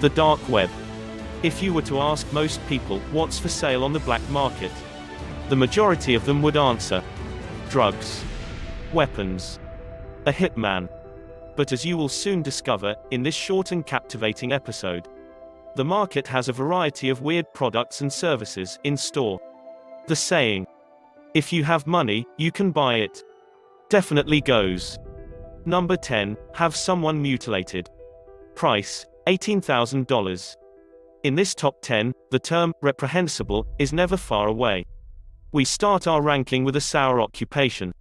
The dark web. If you were to ask most people, what's for sale on the black market? The majority of them would answer. Drugs. Weapons. A hitman. But as you will soon discover, in this short and captivating episode, the market has a variety of weird products and services in store. The saying, if you have money, you can buy it, definitely goes. Number 10, have someone mutilated. Price, $18,000. In this top 10, the term reprehensible is never far away. We start our ranking with a sour occupation.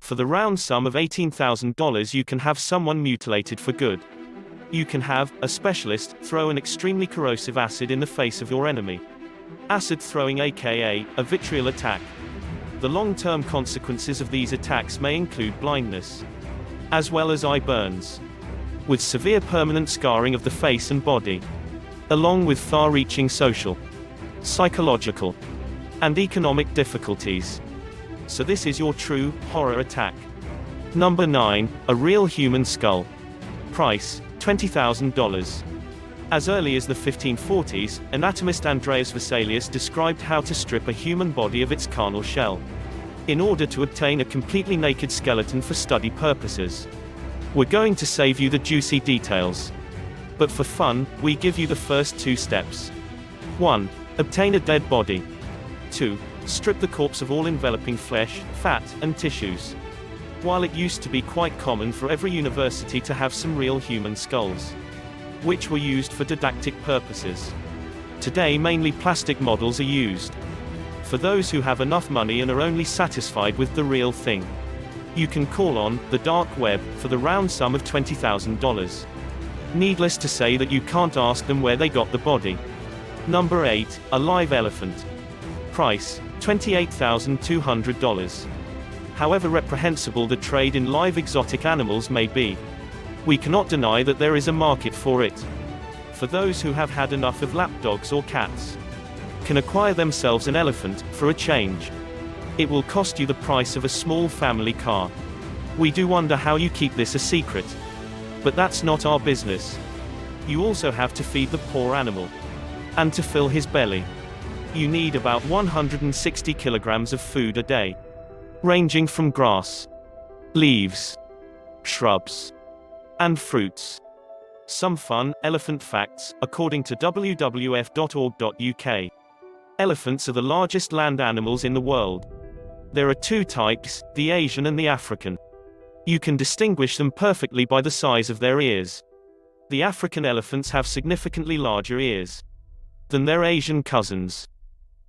For the round sum of $18,000, you can have someone mutilated for good. You can have a specialist throw an extremely corrosive acid in the face of your enemy. Acid throwing, aka a vitriol attack. The long term consequences of these attacks may include blindness, as well as eye burns, with severe permanent scarring of the face and body, along with far reaching social, psychological, and economic difficulties. So, this is your true horror attack. Number 9 A real human skull. Price $20,000. As early as the 1540s, anatomist Andreas Vesalius described how to strip a human body of its carnal shell in order to obtain a completely naked skeleton for study purposes. We're going to save you the juicy details. But for fun, we give you the first two steps. 1. Obtain a dead body. 2. Strip the corpse of all enveloping flesh, fat, and tissues. While it used to be quite common for every university to have some real human skulls, which were used for didactic purposes. Today mainly plastic models are used. For those who have enough money and are only satisfied with the real thing. You can call on the dark web for the round sum of $20,000. Needless to say that you can't ask them where they got the body. Number 8, a live elephant. Price $28,200. However reprehensible the trade in live exotic animals may be, we cannot deny that there is a market for it. For those who have had enough of lapdogs or cats, can acquire themselves an elephant, for a change. It will cost you the price of a small family car. We do wonder how you keep this a secret. But that's not our business. You also have to feed the poor animal. And to fill his belly. You need about 160 kilograms of food a day. Ranging from grass, leaves, shrubs, and fruits. Some fun, elephant facts, according to wwf.org.uk. Elephants are the largest land animals in the world. There are two types, the Asian and the African. You can distinguish them perfectly by the size of their ears. The African elephants have significantly larger ears than their Asian cousins.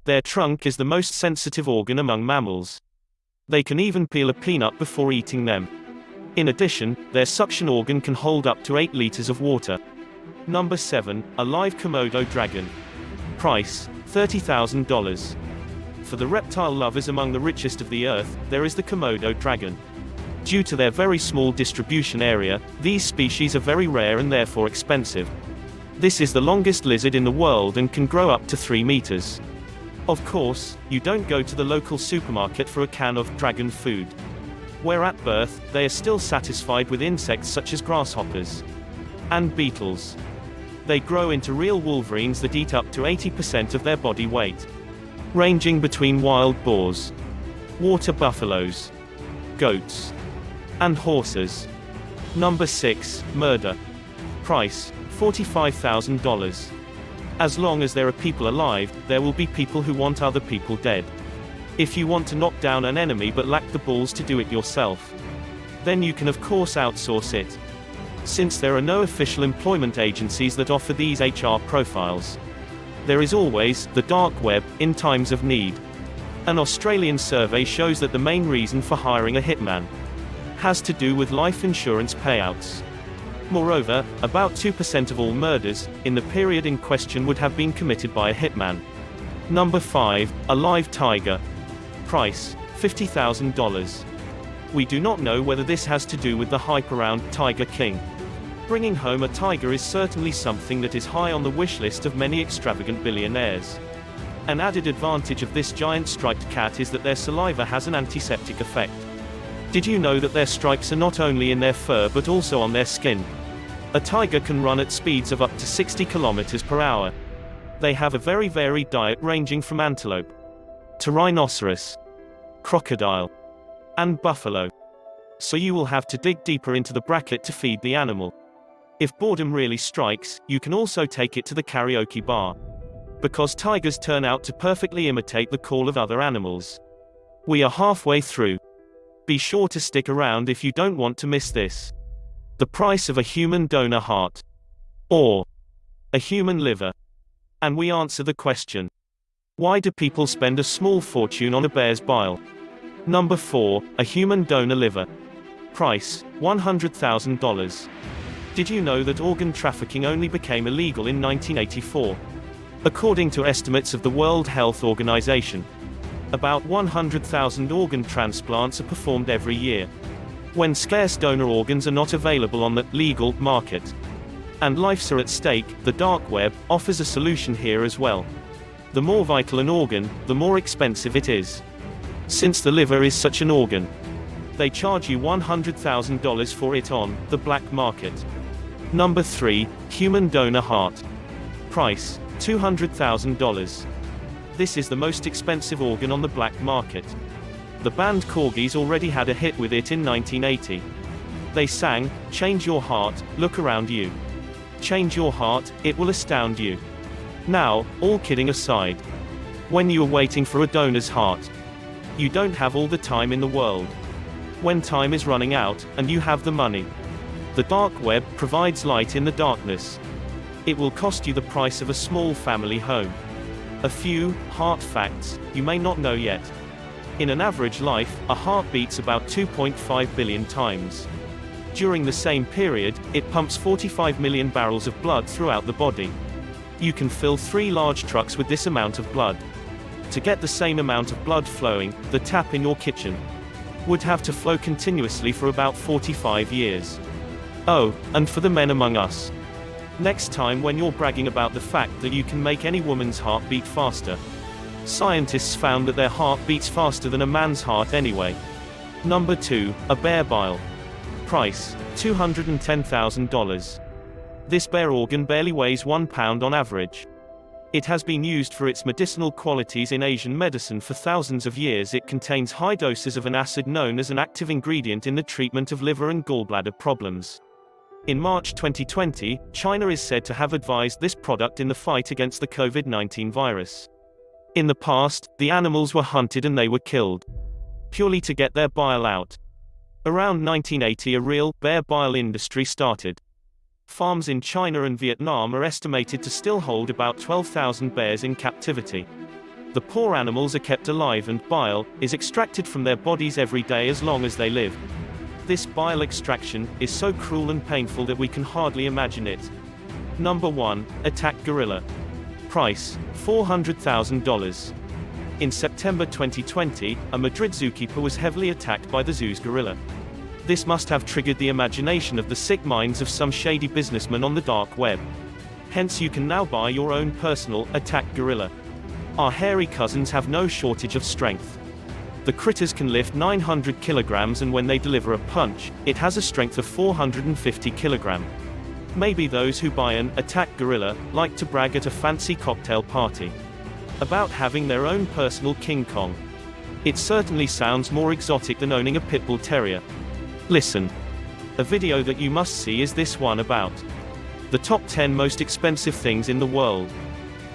Their trunk is the most sensitive organ among mammals. They can even peel a peanut before eating them. In addition, their suction organ can hold up to 8 liters of water. Number 7, a live Komodo dragon. Price, $30,000. For the reptile lovers among the richest of the earth, there is the Komodo dragon. Due to their very small distribution area, these species are very rare and therefore expensive. This is the longest lizard in the world and can grow up to 3 meters. Of course, you don't go to the local supermarket for a can of dragon food. Where at birth, they are still satisfied with insects such as grasshoppers and beetles. They grow into real wolverines that eat up to 80% of their body weight. Ranging between wild boars, water buffaloes, goats, and horses. Number 6, Murder. Price, $45,000. As long as there are people alive, there will be people who want other people dead. If you want to knock down an enemy but lack the balls to do it yourself, then you can of course outsource it. Since there are no official employment agencies that offer these HR profiles, there is always the dark web in times of need. An Australian survey shows that the main reason for hiring a hitman has to do with life insurance payouts. Moreover, about 2% of all murders in the period in question would have been committed by a hitman. Number 5, a live tiger. Price $50,000. We do not know whether this has to do with the hype around Tiger King. Bringing home a tiger is certainly something that is high on the wish list of many extravagant billionaires. An added advantage of this giant striped cat is that their saliva has an antiseptic effect. Did you know that their stripes are not only in their fur but also on their skin? A tiger can run at speeds of up to 60 kilometers per hour. They have a very varied diet ranging from antelope to rhinoceros, crocodile, and buffalo. So you will have to dig deeper into the bracket to feed the animal. If boredom really strikes, you can also take it to the karaoke bar. Because tigers turn out to perfectly imitate the call of other animals. We are halfway through. Be sure to stick around if you don't want to miss this. The price of a human donor heart. Or a human liver. And we answer the question. Why do people spend a small fortune on a bear's bile? Number 4, a human donor liver. Price, $100,000. Did you know that organ trafficking only became illegal in 1984? According to estimates of the World Health Organization, about 100,000 organ transplants are performed every year. When scarce donor organs are not available on the legal market, and lives are at stake, the dark web offers a solution here as well. The more vital an organ, the more expensive it is. Since the liver is such an organ, they charge you $100,000 for it on the black market. Number 3, Human Donor Heart. Price, $200,000. This is the most expensive organ on the black market. The band Korgis already had a hit with it in 1980. They sang, Change Your Heart, Look Around You. Change your heart, it will astound you. Now, all kidding aside. When you are waiting for a donor's heart, you don't have all the time in the world. When time is running out, and you have the money, the dark web provides light in the darkness. It will cost you the price of a small family home. A few heart facts you may not know yet. In an average life, a heart beats about 2.5 billion times. During the same period, it pumps 45 million barrels of blood throughout the body. You can fill three large trucks with this amount of blood. To get the same amount of blood flowing, the tap in your kitchen would have to flow continuously for about 45 years. Oh, and for the men among us. Next time when you're bragging about the fact that you can make any woman's heart beat faster. Scientists found that their heart beats faster than a man's heart anyway. Number 2, a bear bile. Price, $210,000. This bear organ barely weighs 1 pound on average. It has been used for its medicinal qualities in Asian medicine for thousands of years. It contains high doses of an acid known as an active ingredient in the treatment of liver and gallbladder problems. In March 2020, China is said to have advised this product in the fight against the COVID-19 virus. In the past, the animals were hunted and they were killed. Purely to get their bile out. Around 1980 a real, bear bile industry started. Farms in China and Vietnam are estimated to still hold about 12,000 bears in captivity. The poor animals are kept alive and bile is extracted from their bodies every day as long as they live. This bile extraction is so cruel and painful that we can hardly imagine it. Number 1. Attack Gorilla. Price $400,000. In September 2020, a Madrid zookeeper was heavily attacked by the zoo's gorilla. This must have triggered the imagination of the sick minds of some shady businessman on the dark web. Hence you can now buy your own personal attack gorilla. Our hairy cousins have no shortage of strength. The critters can lift 900 kilograms and when they deliver a punch, it has a strength of 450 kilogram. Maybe those who buy an attack gorilla like to brag at a fancy cocktail party about having their own personal King Kong. It certainly sounds more exotic than owning a pit bull terrier. Listen. A video that you must see is this one about the top 10 most expensive things in the world.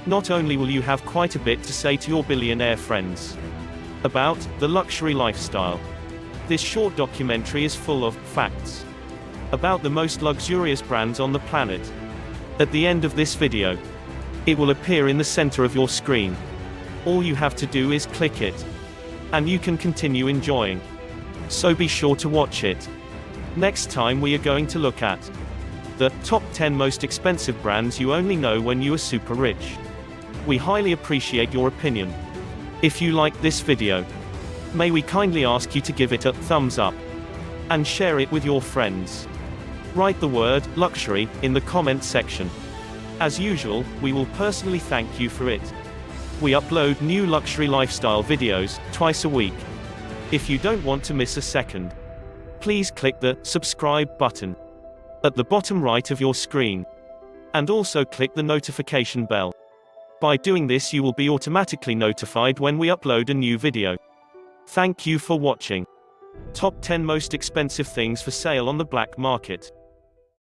Not only will you have quite a bit to say to your billionaire friends, about the luxury lifestyle. This short documentary is full of facts about the most luxurious brands on the planet. At the end of this video, it will appear in the center of your screen. All you have to do is click it, and you can continue enjoying. So be sure to watch it. Next time we are going to look at the top 10 most expensive brands you only know when you are super rich. We highly appreciate your opinion. If you like this video, may we kindly ask you to give it a thumbs up and share it with your friends. Write the word luxury in the comment section. As usual, we will personally thank you for it. We upload new luxury lifestyle videos twice a week. If you don't want to miss a second, please click the subscribe button. at the bottom right of your screen. And also click the notification bell. By doing this you will be automatically notified when we upload a new video. Thank you for watching. Top 10 most expensive things for sale on the black market.